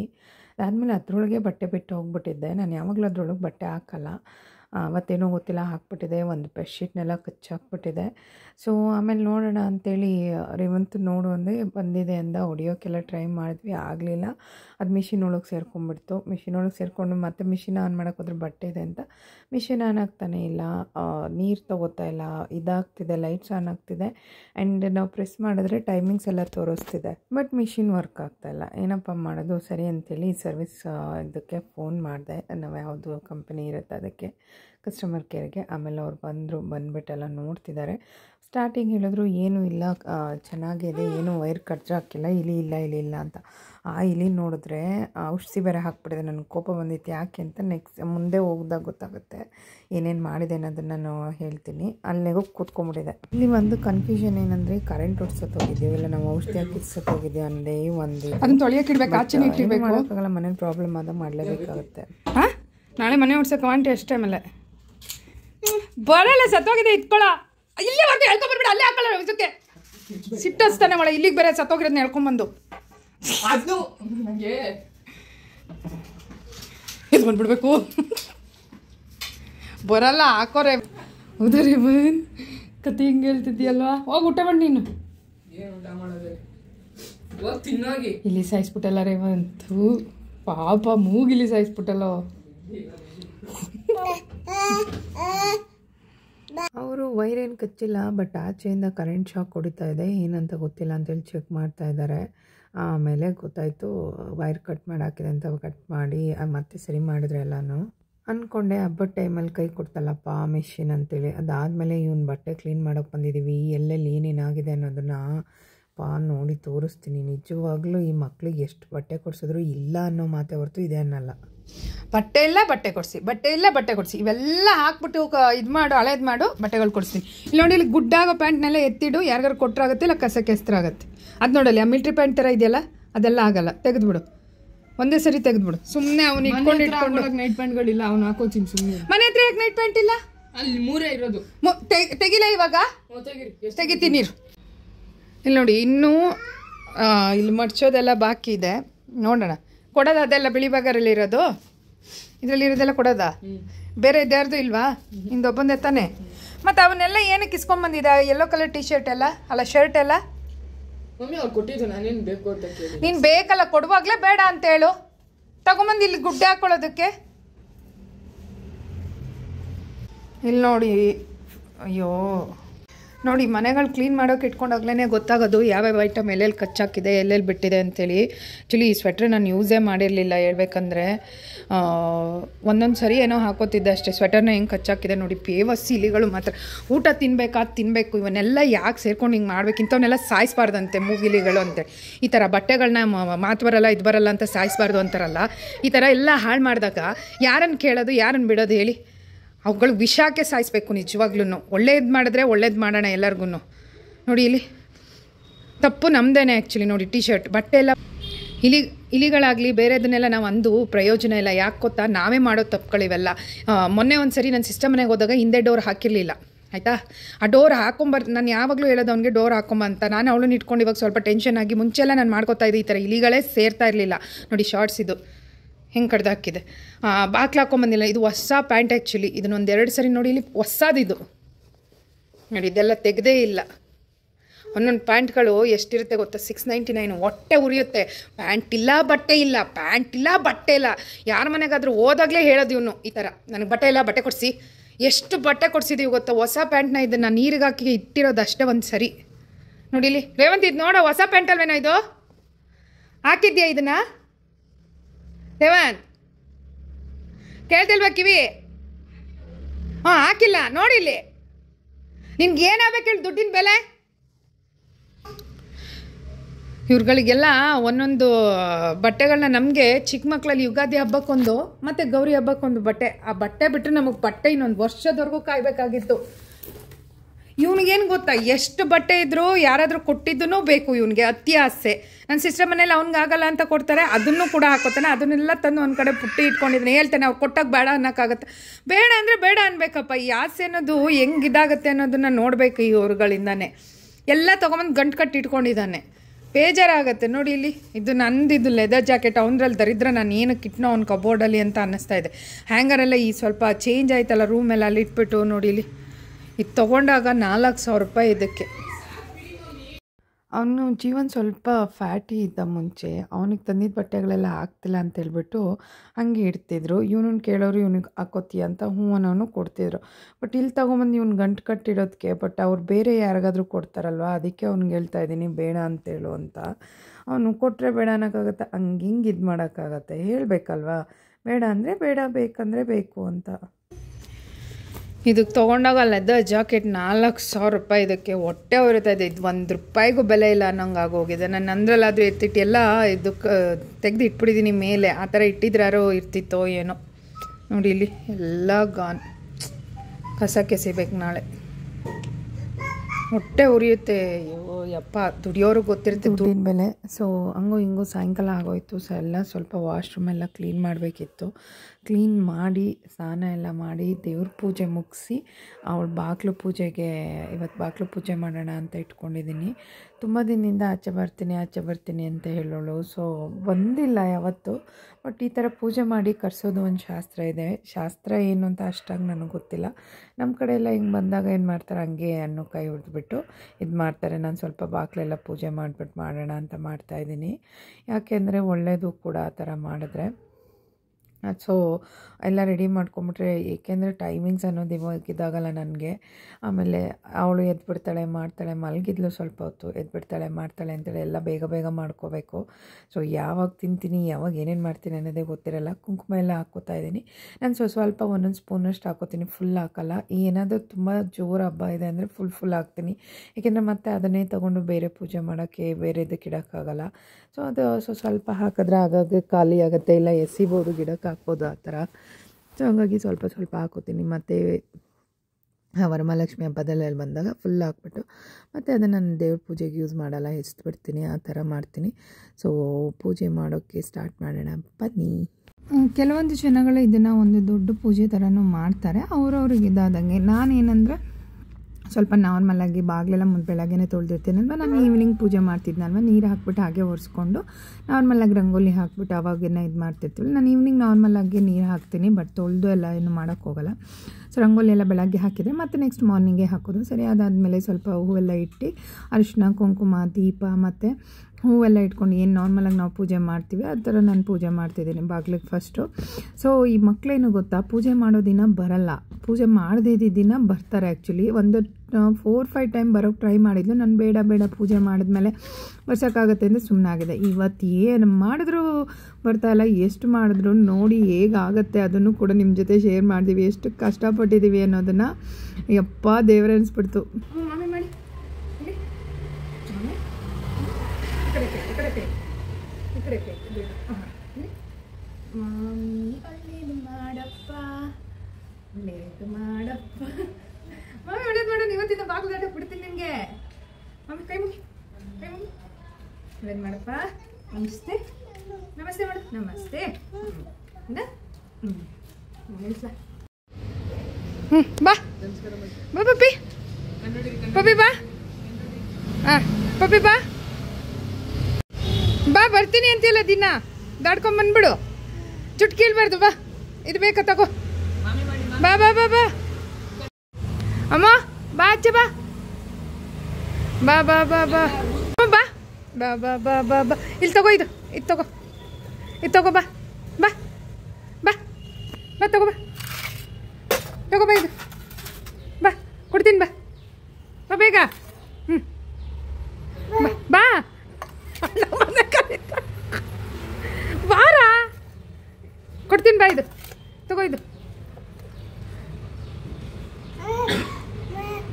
ಅದಾದಮೇಲೆ ಅದರೊಳಗೆ ಬಟ್ಟೆ ಬಿಟ್ಟು ಹೋಗ್ಬಿಟ್ಟಿದ್ದೆ. ನಾನು ಯಾವಾಗಲೂ ಅದ್ರೊಳಗೆ ಬಟ್ಟೆ ಹಾಕಲ್ಲ. ಅವತ್ತೇನೋ ಗೊತ್ತಿಲ್ಲ, ಹಾಕ್ಬಿಟ್ಟಿದೆ, ಒಂದು ಬೆಡ್ಶೀಟ್ನೆಲ್ಲ ಕಚ್ಚಿ ಹಾಕ್ಬಿಟ್ಟಿದೆ. ಸೊ ಆಮೇಲೆ ನೋಡೋಣ ಅಂತೇಳಿ ರೇವಂತ್ ನೋಡು ಅಂದರೆ ಬಂದಿದೆ ಅಂದ ಹೊಡಿಯೋಕ್ಕೆಲ್ಲ ಟ್ರೈ ಮಾಡಿದ್ವಿ, ಆಗಲಿಲ್ಲ. ಅದು ಮಿಷಿನ್ ಒಳಗೆ ಸೇರ್ಕೊಂಡ್ಬಿಡ್ತು ಮಿಷಿನ್ ಒಳಗೆ ಸೇರಿಕೊಂಡು ಮತ್ತೆ ಮಿಷಿನ್ ಆನ್ ಮಾಡೋಕೆ ಹೋದ್ರೆ ಬಟ್ಟೆ ಇದೆ ಅಂತ. ಮಿಷಿನ್ ಆನ್ ಆಗ್ತಾನೆ ಇಲ್ಲ ನೀರು ತಗೋತಾ ಇಲ್ಲ, ಇದಾಗ್ತಿದೆ, ಲೈಟ್ಸ್ ಆನ್ ಆಗ್ತಿದೆ. ಆ್ಯಂಡ್ ನಾವು ಪ್ರೆಸ್ ಮಾಡಿದ್ರೆ ಟೈಮಿಂಗ್ಸ್ ಎಲ್ಲ ತೋರಿಸ್ತಿದೆ. ಬಟ್ ಮಿಷಿನ್ ವರ್ಕ್ ಆಗ್ತಾ ಇಲ್ಲ. ಏನಪ್ಪ ಮಾಡೋದು, ಸರಿ ಅಂತೇಳಿ ಸರ್ವಿಸ್ ಇದಕ್ಕೆ ಫೋನ್ ಮಾಡಿದೆ. ನಾವು ಯಾವುದು ಕಂಪನಿ ಇರುತ್ತೆ ಅದಕ್ಕೆ. ಕಸ್ಟಮರ್ ಕೇರ್ಗೆ ಆಮೇಲೆ ಅವ್ರು ಬಂದರು ಬಂದುಬಿಟ್ಟೆಲ್ಲ ನೋಡ್ತಿದ್ದಾರೆ. ಸ್ಟಾರ್ಟಿಂಗ್ ಹೇಳಿದ್ರು ಏನೂ ಇಲ್ಲ ಚೆನ್ನಾಗಿದೆ ಏನು ವೈರ್ ಕಟ್ಜ ಹಾಕಿಲ್ಲ ಇಲಿ ಇಲ್ಲ ಇಲಿ ಇಲ್ಲ ಅಂತ. ಆ ಇಲಿ ನೋಡಿದ್ರೆ ಔಷಧಿ ಬೇರೆ ಹಾಕ್ಬಿಟ್ಟಿದೆ ನನಗೆ ಕೋಪ ಬಂದಿತ್ತು ಯಾಕೆ ಅಂತ ನೆಕ್ಸ್ಟ್ ಮುಂದೆ ಹೋಗ್ದಾಗ ಗೊತ್ತಾಗುತ್ತೆ. ಏನೇನು ಮಾಡಿದೆ ಅನ್ನೋದನ್ನು ನಾನು ಹೇಳ್ತೀನಿ. ಅಲ್ಲೇ ಹೋಗಿ ಕೂತ್ಕೊಂಡ್ಬಿಟ್ಟಿದೆ. ಇಲ್ಲಿ ಒಂದು ಕನ್ಫ್ಯೂಷನ್ ಏನಂದರೆ ಕರೆಂಟ್ ಹೊಡ್ಸೋತೋಗಿದ್ದೀವಿ ಇಲ್ಲ ನಾವು ಔಷಧಿ ಹಾಕಿ ಹೋಗಿದ್ದೀವಿ ಅಂದೇ ಒಂದು. ಅದನ್ನ ತೊಳೆಯಕ್ಕೆ ಇಡ್ಬೇಕು ಆಚೆ ಇಟ್ಟಿರ್ಬೇಕು. ಮನೇಲಿ ಪ್ರಾಬ್ಲಮ್ ಆದಾಗ ಮಾಡಲೇಬೇಕಾಗುತ್ತೆ. ಹಾ? ನಾಳೆ ಮನೆ ಹೊಡ್ಸಕ್ಕೆ ವಾಂಟಿ ಅಷ್ಟೇ ಮೇಲೆ ಬರಲ್ಲ ಸತ್ತೋಗಿದೆ ಇಟ್ಕೊಳ. ಇಲ್ಲೇ ಬರ್ತೀವಿ ಹೇಳ್ಕೊಂಡ್ ಬರ್ಬಿಡ ಅಲ್ಲೇ ಹಾಕೊಳ್ಳ ಇದಕ್ಕೆ ಸಿಟ್ಟಸ್ತಾನೆ ಮಳೆ ಇಲ್ಲಿಗೆ ಬೇರೆ ಸತ್ತೋಗಿರೋದನ್ನ ಹೇಳ್ಕೊಂಬಂದು ಅದು ನನಗೆ ಇದು ಬಂದ್ಬಿಡ್ಬೇಕು. ಬರಲ್ಲ ಹಾಕೋರೆ. ಹೌದ್ರಿ ಬನ್ ಕತೆ ಹಿಂಗೆ ಹೇಳ್ತಿದ್ಯಲ್ವಾ ಹೋಗಿ ಊಟ ಮಾಡಿ ನೀನು. ಇಲ್ಲಿ ಸಾಯಿಸ್ಬಿಟ್ಟಲ್ಲ ರೇವಂತು. ಪಾಪ ಮೂಗಿಲಿ ಸಾಯಿಸ್ಬಿಟ್ಟಲ್ಲ. ಅವರು ವೈರ್ ಏನು ಕಚ್ಚಿಲ್ಲ ಬಟ್ ಆಚೆಯಿಂದ ಕರೆಂಟ್ ಶಾಕ್ ಹೊಡಿತಾ ಇದೆ. ಏನಂತ ಗೊತ್ತಿಲ್ಲ ಅಂತೇಳಿ ಚೆಕ್ ಮಾಡ್ತಾ ಇದ್ದಾರೆ. ಆಮೇಲೆ ಗೊತ್ತಾಯಿತು ವೈರ್ ಕಟ್ ಮಾಡಿ ಹಾಕಿದೆ ಅಂತ ಕಟ್ ಮಾಡಿ ಮತ್ತೆ ಸರಿ ಮಾಡಿದ್ರೆ ಎಲ್ಲನೂ. ಅಂದ್ಕೊಂಡೆ ಹಬ್ಬದ ಟೈಮಲ್ಲಿ ಕೈ ಕೊಡ್ತಲ್ಲಪ್ಪ ಮೆಷಿನ್ ಅಂತೇಳಿ. ಅದಾದಮೇಲೆ ಇವನು ಬಟ್ಟೆ ಕ್ಲೀನ್ ಮಾಡೋಕೆ ಬಂದಿದ್ದೀವಿ ಎಲ್ಲೆಲ್ಲಿ ಏನೇನಾಗಿದೆ ಅನ್ನೋದನ್ನು ಪಾ ನೋಡಿ ತೋರಿಸ್ತೀನಿ. ನಿಜವಾಗ್ಲೂ ಈ ಮಕ್ಳಿಗೆ ಎಷ್ಟು ಬಟ್ಟೆ ಕೊಡಿಸಿದ್ರು ಇಲ್ಲ ಅನ್ನೋ ಮಾತೆ ಹೊರತು ಇದೆ ಅನ್ನಲ್ಲ. ಬಟ್ಟೆ ಇಲ್ಲ ಬಟ್ಟೆ ಕೊಡಿಸಿ. ಬಟ್ಟೆ ಇಲ್ಲ ಬಟ್ಟೆ ಕೊಡಿಸಿ. ಇವೆಲ್ಲ ಹಾಕ್ಬಿಟ್ಟು ಇದು ಮಾಡು ಹಳೇದು ಮಾಡು ಬಟ್ಟೆಗಳು ಕೊಡಿಸ್ತೀನಿ. ಇಲ್ಲಿ ನೋಡಿ ಇಲ್ಲಿ ಗುಡ್ಡಾಗೋ ಪ್ಯಾಂಟ್ನೆಲ್ಲ ಎತ್ತಿಡು ಯಾರಿಗಾರು ಕೊಟ್ಟರಾಗುತ್ತೆ ಇಲ್ಲ ಕಸಕ್ಕೆ ಎಸ್ತರಾಗುತ್ತೆ ಅದು ನೋಡಲ್ಲ ಆ ಮಿಲ್ಟ್ರಿ ಪ್ಯಾಂಟ್ ಥರ ಇದೆಯಲ್ಲ ಅದೆಲ್ಲ ಆಗಲ್ಲ. ತೆಗೆದ್ಬಿಡು. ಒಂದೇ ಸರಿ ತೆಗೆದ್ಬಿಡು. ಸುಮ್ಮನೆ ಅವ್ನು ಇಟ್ಕೊಂಡು ಇಟ್ಕೊಂಡು. ನೈಟ್ ಪ್ಯಾಂಟ್ಗಳಿಲ್ಲ ಅವ್ನು ಹಾಕೋತೀನಿ ಸುಮ್ಮನೆ ಮನೆ ಹತ್ರ ಯಾಕೆ ನೈಟ್ ಪ್ಯಾಂಟ್ ಇಲ್ಲ? ಅಲ್ಲಿ ಮೂರೇ ಇರೋದು. ತೆಗಿಲ್ಲ ತೆಗ್- ತೆಗಿಲ ಇವಾಗ? ತೆಗಿರಿ. ತೆಗಿತೀನಿ ನೀರು ಇಲ್ಲಿ ನೋಡಿ ಇನ್ನೂ ಇಲ್ಲಿ ಮಡ್ಚೋದೆಲ್ಲ ಬಾಕಿ ಇದೆ. ನೋಡೋಣ. ಕೊಡೋದ ಅದೆಲ್ಲ ಬಿಳಿ ಬಾಗರಲ್ಲಿ ಇರೋದು ಇದರಲ್ಲಿ ಇರೋದೆಲ್ಲ ಕೊಡೋದ ಬೇರೆ ಇದ್ಯಾರ್ದು ಇಲ್ವಾ? ನಿಂದೊಬ್ಬಂದೇ ತಾನೆ? ಮತ್ತು ಅವನ್ನೆಲ್ಲ ಏನಕ್ಕೆ ಇಸ್ಕೊಂಬಂದಿದ್ದ ಯೆಲ್ಲೋ ಕಲರ್ ಟಿ ಶರ್ಟ್ ಎಲ್ಲ? ಅಲ್ಲ ಶರ್ಟ್ ಎಲ್ಲ? ನೀನು ಬೇಕಲ್ಲ ಕೊಡುವಾಗಲೇ ಬೇಡ ಅಂತ ಹೇಳು. ತಗೊಂಬಂದು ಇಲ್ಲಿ ಗುಡ್ಡೆ ಹಾಕೊಳ್ಳೋದಕ್ಕೆ. ಇಲ್ಲಿ ನೋಡಿ ಅಯ್ಯೋ. ನೋಡಿ, ಮನೆಗಳು ಕ್ಲೀನ್ ಮಾಡೋಕೆ ಇಟ್ಕೊಂಡಾಗ್ಲೇ ಗೊತ್ತಾಗೋದು ಯಾವ್ಯಾವ ಐಟಮ್ ಎಲ್ಲೆಲ್ಲಿ ಕಚ್ಚಾಕಿದೆ, ಎಲ್ಲೆಲ್ಲಿ ಬಿಟ್ಟಿದೆ ಅಂತೇಳಿ. ಆ್ಯಕ್ಚುಲಿ ಈ ಸ್ವೆಟ್ರ್ ನಾನು ಯೂಸೇ ಮಾಡಿರಲಿಲ್ಲ ಹೇಳ್ಬೇಕಂದ್ರೆ ಒಂದೊಂದು ಸರಿ ಏನೋ ಹಾಕೋತಿದ್ದೆ ಅಷ್ಟೇ. ಸ್ವೆಟರ್ನ ಹೆಂಗೆ ಕಚ್ಚಾಕಿದೆ ನೋಡಿ ಪೇವಸ್ ಇಲಿಗಳು ಮಾತ್ರ. ಊಟ ತಿನ್ಬೇಕಾ ತಿನ್ನಬೇಕು ಇವನ್ನೆಲ್ಲ ಯಾಕೆ ಸೇರ್ಕೊಂಡು ಹಿಂಗೆ ಮಾಡ್ಬೇಕು? ಇಂಥವನ್ನೆಲ್ಲ ಸಾಯಿಸ್ಬಾರ್ದಂತೆ ಮೂಗಿಲಿಗಳು ಅಂತೆ. ಈ ಥರ ಬಟ್ಟೆಗಳನ್ನ ಮಾತು ಬರಲ್ಲ ಇದು ಬರಲ್ಲ ಅಂತ ಸಾಯಿಸ್ಬಾರ್ದು ಅಂತಾರಲ್ಲ, ಈ ಥರ ಎಲ್ಲ ಹಾಳು ಮಾಡಿದಾಗ ಯಾರನ್ನು ಕೇಳೋದು ಯಾರನ್ನು ಬಿಡೋದು ಹೇಳಿ? ಅವುಗಳು ವಿಷಕ್ಕೆ ಸಾಯಿಸ್ಬೇಕು ನಿಜವಾಗ್ಲೂ ಒಳ್ಳೇದು ಮಾಡಿದ್ರೆ ಒಳ್ಳೇದು ಮಾಡೋಣ ಎಲ್ಲರಿಗೂ ನೋಡಿ ಇಲ್ಲಿ, ತಪ್ಪು ನಮ್ಮದೇನೆ ಆ್ಯಕ್ಚುಲಿ ನೋಡಿ ಟಿ ಶರ್ಟ್ ಬಟ್ಟೆ ಎಲ್ಲ ಇಲಿ ಇಲಿಗಳಾಗಲಿ ಬೇರೆದನ್ನೆಲ್ಲ ನಾವು ಅಂದು ಪ್ರಯೋಜನ ಇಲ್ಲ. ಯಾಕೆ ಗೊತ್ತಾ? ನಾವೇ ಮಾಡೋ ತಪ್ಪುಗಳಿವೆಲ್ಲ. ಮೊನ್ನೆ ಒಂದು ಸರಿ ನನ್ನ ಸಿಸ್ಟಮ್ ಮನೆಗೆ ಹೋದಾಗ ಹಿಂದೆ ಡೋರ್ ಹಾಕಿರಲಿಲ್ಲ. ಆಯಿತಾ? ಆ ಡೋರ್ ಹಾಕೊಂಬರ್ ನಾನು ಯಾವಾಗಲೂ ಹೇಳೋದು ಅವ್ನಿಗೆ ಡೋರ್ ಹಾಕೊಂಬ ಅಂತ. ನಾನು ಅವಳನ್ನ ಇಟ್ಕೊಂಡು ಇವಾಗ ಸ್ವಲ್ಪ ಟೆನ್ಷನ್ ಆಗಿ ಮುಂಚೆಲ್ಲ ನಾನು ಮಾಡ್ಕೋತಾ ಇದ್ದೆ ಈ ಥರ ಇಲಿಗಳೇ ಸೇರ್ತಾ ಇರಲಿಲ್ಲ. ನೋಡಿ ಶಾರ್ಟ್ಸ್ ಇದು. ಹೆಂಗೆ ಕಡ್ದು ಹಾಕಿದೆ? ಬಾಕ್ಲು ಹಾಕೊಂಬಂದಿಲ್ಲ. ಇದು ಹೊಸ ಪ್ಯಾಂಟ್ ಆ್ಯಕ್ಚುಲಿ ಇದನ್ನೊಂದು ಎರಡು ಸರಿ ನೋಡಿ, ಇಲ್ಲಿ ಹೊಸದಿದು. ನೋಡಿ, ಇದೆಲ್ಲ ತೆಗೆದೇ ಇಲ್ಲ. ಒಂದೊಂದು ಪ್ಯಾಂಟ್ಗಳು ಎಷ್ಟಿರುತ್ತೆ ಗೊತ್ತಾ? ಸಿಕ್ಸ್ ನೈಂಟಿ ನೈನ್ ಹೊಟ್ಟೆ ಉರಿಯುತ್ತೆ. ಪ್ಯಾಂಟ್ ಇಲ್ಲ, ಬಟ್ಟೆ ಇಲ್ಲ. ಪ್ಯಾಂಟ್ ಇಲ್ಲ, ಬಟ್ಟೆ ಇಲ್ಲ. ಯಾರ ಮನೆಗಾದರೂ ಹೋದಾಗಲೇ ಹೇಳೋದು ಇವನು ಈ ಥರ ನನಗೆ ಬಟ್ಟೆ ಇಲ್ಲ, ಬಟ್ಟೆ ಕೊಡಿಸಿ. ಎಷ್ಟು ಬಟ್ಟೆ ಕೊಡಿಸಿದೀವಿ ಗೊತ್ತಾ? ಹೊಸ ಪ್ಯಾಂಟ್ನ ಇದನ್ನು ನೀರಿಗೆ ಹಾಕಿ ಇಟ್ಟಿರೋದು ಅಷ್ಟೇ ಒಂದು ಸರಿ. ನೋಡಿಲಿ ರೇವಂತ್, ಇದು ನೋಡೋ, ಹೊಸ ಪ್ಯಾಂಟ್ ಅಲ್ವೇನೋ ಇದು? ಹಾಕಿದ್ಯಾ ಇದನ್ನ? ರೇವಂತ್ ಕೇಳ್ತಿಲ್ವಾ ಕಿವಿ? ಹಾಂ, ಹಾಕಿಲ್ಲ, ನೋಡಿ ಇಲ್ಲಿ. ನಿನ್ಗೆ ಏನಾಗಬೇಕು ಹೇಳಿ ದುಡ್ಡಿನ ಬೆಲೆ? ಇವ್ರುಗಳಿಗೆಲ್ಲ ಒಂದೊಂದು ಬಟ್ಟೆಗಳನ್ನ ನಮಗೆ ಚಿಕ್ಕ ಮಕ್ಕಳಲ್ಲಿ ಯುಗಾದಿ ಹಬ್ಬಕ್ಕೊಂದು, ಮತ್ತು ಗೌರಿ ಹಬ್ಬಕ್ಕೊಂದು ಬಟ್ಟೆ. ಆ ಬಟ್ಟೆ ಬಿಟ್ಟರೆ ನಮಗೆ ಬಟ್ಟೆ ಇನ್ನೊಂದು ವರ್ಷದವರೆಗೂ ಕಾಯಬೇಕಾಗಿತ್ತು. ಇವನಿಗೇನು ಗೊತ್ತಾ? ಎಷ್ಟು ಬಟ್ಟೆ ಇದ್ದರೂ ಯಾರಾದರೂ ಕೊಟ್ಟಿದ್ದೂ ಬೇಕು ಇವನಿಗೆ, ಅತಿ ಆಸೆ. ನನ್ನ ಸಿಸ್ಟರ್ ಮನೇಲಿ ಅವ್ನಿಗೆ ಆಗಲ್ಲ ಅಂತ ಕೊಡ್ತಾರೆ, ಅದನ್ನು ಕೂಡ ಹಾಕೋತಾನೆ, ಅದನ್ನೆಲ್ಲ ತಂದು ಒಂದು ಕಡೆ ಪುಟ್ಟಿ ಇಟ್ಕೊಂಡಿದ್ದಾನೆ. ಹೇಳ್ತಾನೆ ಅವ್ರು ಕೊಟ್ಟಾಗ ಬೇಡ ಅನ್ನೋಕ್ಕಾಗತ್ತೆ. ಬೇಡ ಅಂದರೆ ಬೇಡ ಅನ್ಬೇಕಪ್ಪ, ಈ ಆಸೆ ಅನ್ನೋದು ಹೆಂಗೆ ಇದಾಗುತ್ತೆ ಅನ್ನೋದನ್ನು ನೋಡಬೇಕು ಈ ಊರುಗಳಿಂದಾನೆ. ಎಲ್ಲ ತೊಗೊಂಬಂದು ಗಂಟು ಕಟ್ಟಿ ಇಟ್ಕೊಂಡಿದ್ದಾನೆ. ಬೇಜಾರಾಗತ್ತೆ. ನೋಡಿ ಇಲ್ಲಿ, ಇದು ನಂದಿದ್ದು ಲೆದರ್ ಜಾಕೆಟ್ ಅವನರಲ್ಲಿ ದರಿದ್ರ ನಾನು ಏನಕ್ಕೆ ಕಿಟ್ನೋ ಅವ್ನ ಕಬೋರ್ಡಲ್ಲಿ ಅಂತ ಅನ್ನಿಸ್ತಾ ಇದೆ. ಹ್ಯಾಂಗರೆಲ್ಲ ಈ ಸ್ವಲ್ಪ ಚೇಂಜ್ ಆಯ್ತಲ್ಲ ರೂಮೆಲ್ಲ ಅಲ್ಲಿ ಇಟ್ಬಿಟ್ಟು ನೋಡಿ ಇಲ್ಲಿ. ಇದು ತೊಗೊಂಡಾಗ ನಾಲ್ಕು ಸಾವಿರ ರೂಪಾಯಿ ಇದಕ್ಕೆ. ಅವನು ಜೀವನ ಸ್ವಲ್ಪ ಫ್ಯಾಟಿ ಇದ್ದ ಮುಂಚೆ, ಅವನಿಗೆ ತಂದಿದ್ದ ಬಟ್ಟೆಗಳೆಲ್ಲ ಆಗ್ತಿಲ್ಲ ಅಂತ ಹೇಳ್ಬಿಟ್ಟು ಹಂಗೆ ಇಡ್ತಿದ್ರು. ಇವನನ್ನು ಕೇಳೋರು ಇವನಿಗೆ ಹಾಕೋತೀಯ ಅಂತ ಹ್ಞೂ ಅನ್ನೋನು ಕೊಡ್ತಿದ್ರು. ಬಟ್ ಇಲ್ಲಿ ತೊಗೊಂಬಂದು ಇವ್ನು ಗಂಟು ಕಟ್ಟಿಡೋದಕ್ಕೆ ಬಟ್ ಅವ್ರು ಬೇರೆ ಯಾರಿಗಾದ್ರೂ ಕೊಡ್ತಾರಲ್ವ, ಅದಕ್ಕೆ ಅವ್ನಿಗೆ ಹೇಳ್ತಾ ಇದ್ದೀನಿ ಬೇಡ ಅಂತೇಳು ಅಂತ. ಅವನು ಕೊಟ್ಟರೆ ಬೇಡ ಅನ್ನೋಕ್ಕಾಗತ್ತೆ? ಹಂಗೆ ಹಿಂಗೆ ಇದು ಮಾಡೋಕ್ಕಾಗತ್ತೆ. ಹೇಳಬೇಕಲ್ವಾ? ಬೇಡ ಅಂದರೆ ಬೇಡ, ಬೇಕಂದರೆ ಬೇಕು ಅಂತ. ಇದಕ್ಕೆ ತೊಗೊಂಡಾಗ ಲೆದರ್ ಜಾಕೆಟ್ ನಾಲ್ಕು ಸಾವಿರ ರೂಪಾಯಿ ಇದಕ್ಕೆ ಹೊಟ್ಟೆ ಹೊರಿತಾ ಇದೆ. ಇದು ಒಂದು ರೂಪಾಯಿಗೂ ಬೆಲೆ ಇಲ್ಲ ಅನ್ನೋಂಗೆ ಆಗೋಗಿದೆ. ನಾನು ಅಂದ್ರಲ್ಲಾದರೂ ಎತ್ತಿಟ್ಟು ಎಲ್ಲ ಇದಕ್ಕೆ ತೆಗೆದು ಇಟ್ಬಿಟ್ಟಿದ್ದೀನಿ ಮೇಲೆ. ಆ ಥರ ಇಟ್ಟಿದ್ರಾರೋ ಇರ್ತಿತ್ತೋ ಏನೋ. ನೋಡಿ ಇಲ್ಲಿ ಎಲ್ಲ ಗಾನ್. ಕಸ ಕೆಸಿಬೇಕು ನಾಳೆ. ಹೊಟ್ಟೆ ಉರಿಯುತ್ತೆ. ಅಯ್ಯೋ. ಯಪ್ಪ, ದುಡಿಯೋರು ಗೊತ್ತಿರುತ್ತೆ. ದುಡ್ಡಿನ ಬೆಲೆ ಸೊ ಹಂಗೂ ಹಿಂಗೂ ಸಾಯಂಕಾಲ ಆಗೋಯ್ತು. ಸೊ ಎಲ್ಲ ಸ್ವಲ್ಪ ವಾಶ್ರೂಮ್ ಎಲ್ಲ ಕ್ಲೀನ್ ಮಾಡಬೇಕಿತ್ತು. ಕ್ಲೀನ್ ಮಾಡಿ, ಸ್ನಾನ ಎಲ್ಲ ಮಾಡಿ, ದೇವ್ರ ಪೂಜೆ ಮುಗಿಸಿ, ಅವಳು ಬಾಗಿಲು ಪೂಜೆಗೆ ಇವತ್ತು ಬಾಗಿಲು ಪೂಜೆ ಮಾಡೋಣ ಅಂತ ಇಟ್ಕೊಂಡಿದ್ದೀನಿ. ತುಂಬ ದಿನದಿಂದ ಆಚೆ ಬರ್ತೀನಿ ಆಚೆ ಬರ್ತೀನಿ ಅಂತ ಹೇಳೋಳು. ಸೊ ಬಂದಿಲ್ಲ ಯಾವತ್ತು. ಬಟ್ ಈ ಥರ ಪೂಜೆ ಮಾಡಿ ಕರ್ಸೋದು ಒಂದು ಶಾಸ್ತ್ರ ಇದೆ. ಶಾಸ್ತ್ರ ಏನು ಅಂತ ಅಷ್ಟಾಗಿ ನನಗೆ ಗೊತ್ತಿಲ್ಲ. ನಮ್ಮ ಕಡೆ ಎಲ್ಲ ಹಿಂಗೆ ಬಂದಾಗ ಏನು ಮಾಡ್ತಾರೆ? ಹಂಗೆ ಅನ್ನೋ ಕೈ ಹೊಡೆದ್ಬಿಟ್ಟು ಇದು ಮಾಡ್ತಾರೆ. ನಾನು ಸ್ವಲ್ಪ ಬಾಗಿಲೆಲ್ಲ ಪೂಜೆ ಮಾಡಿಬಿಟ್ಟು ಮಾಡೋಣ ಅಂತ ಮಾಡ್ತಾಯಿದ್ದೀನಿ ಯಾಕೆಂದರೆ ಒಳ್ಳೆಯದು ಕೂಡ ಆ ಥರ ಮಾಡಿದ್ರೆ. ಸೊ ಎಲ್ಲ ರೆಡಿ ಮಾಡ್ಕೊಂಬಿಟ್ರೆ ಏಕೆಂದರೆ ಟೈಮಿಂಗ್ಸ್ ಅನ್ನೋದು ಇವಾಗ ಇದಾಗಲ್ಲ ನನಗೆ. ಆಮೇಲೆ ಅವಳು ಎದ್ಬಿಡ್ತಾಳೆ, ಮಾಡ್ತಾಳೆ, ಮಲಗಿದ್ಲು ಸ್ವಲ್ಪ ಹೊತ್ತು, ಎದ್ಬಿಡ್ತಾಳೆ, ಮಾಡ್ತಾಳೆ ಅಂತೇಳಿ, ಎಲ್ಲ ಬೇಗ ಬೇಗ ಮಾಡ್ಕೋಬೇಕು. ಸೊ ಯಾವಾಗ ತಿಂತೀನಿ, ಯಾವಾಗ ಏನೇನು ಮಾಡ್ತೀನಿ ಅನ್ನೋದೇ ಗೊತ್ತಿರಲ್ಲ. ಕುಂಕುಮ ಎಲ್ಲ ಹಾಕ್ಕೋತಾ ಇದ್ದೀನಿ. ನಾನು ಸ್ವಲ್ಪ ಸ್ವಲ್ಪ ಒಂದೊಂದು ಸ್ಪೂನಷ್ಟು ಹಾಕೋತೀನಿ ಫುಲ್ ಹಾಕಲ್ಲ. ಏನಾದರೂ ತುಂಬ ಜೋರು ಹಬ್ಬ ಇದೆ ಅಂದರೆ ಫುಲ್ ಫುಲ್ ಹಾಕ್ತೀನಿ. ಏಕೆಂದರೆ ಮತ್ತೆ ಅದನ್ನೇ ತೊಗೊಂಡು ಬೇರೆ ಪೂಜೆ ಮಾಡೋಕ್ಕೆ ಬೇರೆದಕ್ಕೆ ಇಡೋಕ್ಕಾಗಲ್ಲ. ಸೊ ಅದು ಸೊ ಸ್ವಲ್ಪ ಹಾಕಿದ್ರೆ ಆಗಾಗ ಖಾಲಿ ಆಗುತ್ತೆ, ಇಲ್ಲ ಎಸಿಬೋದು ಗಿಡಕ್ಕೆ ಹಾಕ್ಬೋದು ಆ ಥರ. ಸೊ ಹಂಗಾಗಿ ಸ್ವಲ್ಪ ಸ್ವಲ್ಪ ಹಾಕೋತೀನಿ. ಮತ್ತು ವರಮಹಾಲಕ್ಷ್ಮಿ ಹಬ್ಬದಲ್ಲಿ ಬಂದಾಗ ಫುಲ್ ಹಾಕ್ಬಿಟ್ಟು ಮತ್ತು ಅದನ್ನು ನಾನು ದೇವ್ರ ಪೂಜೆಗೆ ಯೂಸ್ ಮಾಡಲ್ಲ ಬಿಡ್ತೀನಿ ಆ ಥರ ಮಾಡ್ತೀನಿ. ಸೊ ಪೂಜೆ ಮಾಡೋಕ್ಕೆ ಸ್ಟಾರ್ಟ್ ಮಾಡೋಣ. ಬನ್ನಿ. ಕೆಲವೊಂದು ಜನಗಳು ಇದನ್ನು ಒಂದು ದೊಡ್ಡ ಪೂಜೆ ಥರನೂ ಮಾಡ್ತಾರೆ. ಅವ್ರವ್ರಿಗೆ ಇದಾದಂಗೆ ನಾನೇನಂದರೆ ಸ್ವಲ್ಪ ನಾರ್ಮಲಾಗಿ ಬಾಗಿಲೆಲ್ಲ ಮುಂದೆ ಬೆಳಗ್ಗೆನೇ ತೊಳೆದಿರ್ತೀನಲ್ವ? ನಾನು ಈವ್ನಿಂಗ್ ಪೂಜೆ ಮಾಡ್ತಿದ್ನಲ್ವ? ನೀರು ಹಾಕ್ಬಿಟ್ಟು ಹಾಗೆ ಒರೆಸ್ಕೊಂಡು ನಾರ್ಮಲಾಗಿ ರಂಗೋಲಿ ಹಾಕ್ಬಿಟ್ಟು ಅವಾಗೇನ ಇದು ಮಾಡ್ತಿರ್ತೀವಿ ನಾನು ಈವ್ನಿಂಗ್ ನಾರ್ಮಲಾಗಿ ನೀರು ಹಾಕ್ತೀನಿ ಬಟ್ ತೊಳೆದು ಎಲ್ಲ ಏನು ಮಾಡೋಕ್ಕೋಗಲ್ಲ ಸೊ ರಂಗೋಲಿ ಎಲ್ಲ ಬೆಳಗ್ಗೆ ಹಾಕಿದರೆ ಮತ್ತೆ ನೆಕ್ಸ್ಟ್ ಮಾರ್ನಿಂಗೇ ಹಾಕೋದು. ಸರಿ, ಅದಾದಮೇಲೆ ಸ್ವಲ್ಪ ಹೂವೆಲ್ಲ ಇಟ್ಟು ಅರಿಶಿನ ಕುಂಕುಮ, ದೀಪ ಮತ್ತು ಹೂವೆಲ್ಲ ಇಟ್ಕೊಂಡು ಏನು ನಾರ್ಮಲಾಗಿ ನಾವು ಪೂಜೆ ಮಾಡ್ತೀವಿ, ಆ ಥರ ನಾನು ಪೂಜೆ ಮಾಡ್ತಿದ್ದೀನಿ ಬಾಗಿಲಿಗೆ ಫಸ್ಟು ಸೊ ಈ ಮಕ್ಕಳೇನು ಗೊತ್ತಾ, ಪೂಜೆ ಮಾಡೋ ದಿನ ಬರಲ್ಲ. ಪೂಜೆ ಮಾಡದೇ ದಿನ ಬರ್ತಾರೆ ಆ್ಯಕ್ಚುಲಿ ಒಂದು ಫೋರ್ ಫೈವ್ ಟೈಮ್ ಬರೋಕ್ಕೆ ಟ್ರೈ ಮಾಡಿದ್ಲು ನಾನು ಬೇಡ ಬೇಡ ಪೂಜೆ ಮಾಡಿದ್ಮೇಲೆ ಬರ್ಸೋಕ್ಕಾಗತ್ತೆ ಅಂದರೆ ಸುಮ್ಮನಾಗಿದೆ ಇವತ್ತು ಏನು ಮಾಡಿದ್ರು ಬರ್ತಾಯಿಲ್ಲ ಎಷ್ಟು ಮಾಡಿದ್ರು ನೋಡಿ ಹೇಗಾಗತ್ತೆ ಅದನ್ನು ಕೂಡ ನಿಮ್ಮ ಜೊತೆ ಶೇರ್ ಮಾಡಿದೀವಿ ಎಷ್ಟು ಕಷ್ಟಪಟ್ಟಿದ್ದೀವಿ ಅನ್ನೋದನ್ನು, ಯಪ್ಪ ದೇವ್ರ ಅನಿಸ್ಬಿಡ್ತು ಮಾಮಿ ಮಾಡಿ ಇಲ್ಲಿ. ಮಾಮಿ. ಈ ಕಡೆ ಕೈ, ಈ ಕಡೆ ಕೈ. ಈ ಕಡೆ ಕೈ, ಬೇಡ. ಮಾಮಿ ಒಳ್ಳೇದು ಮಾಡಪ್ಪ ಒಳ್ಳೇದು ಮಾಡಪ್ಪ. ಮಾಮಿ ಬಿಡ್ತೀನಿ ನಿನಗೆ ಮಾಮಿ ಕೈ ಮುಗಿ ಕೈ ಮುಗಿ. ಮಾಡಪ್ಪ. ನಮಸ್ತೆ. ನಮಸ್ತೆ ಮಾಡು ನಮಸ್ತೆ. ಹ್ಞೂ ಬಾ. ಬಾ ಪಪ್ಪಿ. ಪಪ್ಪಿ ಬಾ. ಹಾಂ ಪಪ್ಪಿ ಬಾ. ಬರ್ತೀನಿ ಅಂತಿಲ್ಲ ದಿನ? ದಾಡ್ಕೊಂಡ್ ಬಂದ್ಬಿಡು. ಚುಟ್ಕಿ ಇಲ್ಬಾರ್ದು ಬಾ. ಇದು ಬೇಕಾ ತಗೋ. ಬಾ ಬಾ ಬಾ ಬಾ. ಅಮ್ಮ, ಬಾ, ಅಚ್ಚ, ಬಾ. ಬಾ ಬಾ ಬಾ ಬಾ. ಬಾ. ಬಾ ಬಾ ಬಾ ಬಾ ಬಾ. ಇಲ್ಲಿ ತಗೋ ಇದು ಇದು ತಗೋ. ಇದು ತಗೋ, ಬಾ. ಬಾ. ಬಾ. ಬಾ, ತಗೋ ಬಾ. ತಗೋ, ಬಾ, ಇದು ಬಾ ಕೊಡ್ತೀನಿ ಬಾ ಬಾ ಬೇಗ ಹ್ಞೂ ಬಾ ಬಾ ನಮ್ಮನ್ನ ಕರೀತಾ. ಬಾರ ಕೊಡ್ತೀನಿ ಬಾ ಇದು ತಗೋ ಇದು